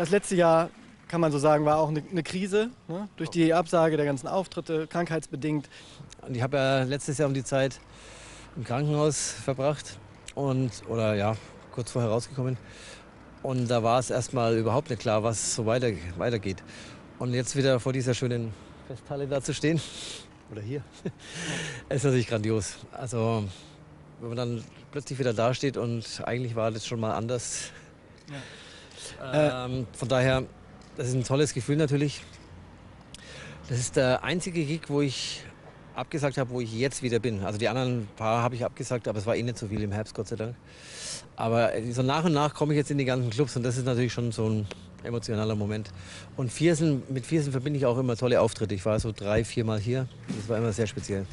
das letzte Jahr, kann man so sagen, war auch eine, eine Krise. Ne? Durch die Absage der ganzen Auftritte, krankheitsbedingt. Und ich habe ja letztes Jahr um die Zeit im Krankenhaus verbracht und oder ja, kurz vorher rausgekommen. Und da war es erstmal überhaupt nicht klar, was so weiter, weitergeht. Und jetzt wieder vor dieser schönen Festhalle da zu stehen, oder hier, ist natürlich grandios. Also, wenn man dann plötzlich wieder dasteht und eigentlich war das schon mal anders. Ja. Ähm, von daher, das ist ein tolles Gefühl natürlich. Das ist der einzige Gig, wo ich abgesagt habe, wo ich jetzt wieder bin. Also die anderen paar habe ich abgesagt, aber es war eh nicht so viel im Herbst, Gott sei Dank. Aber so nach und nach komme ich jetzt in die ganzen Clubs und das ist natürlich schon so ein emotionaler Moment. Und Viersen, mit Viersen verbinde ich auch immer tolle Auftritte. Ich war so drei, viermal hier. Das war immer sehr speziell.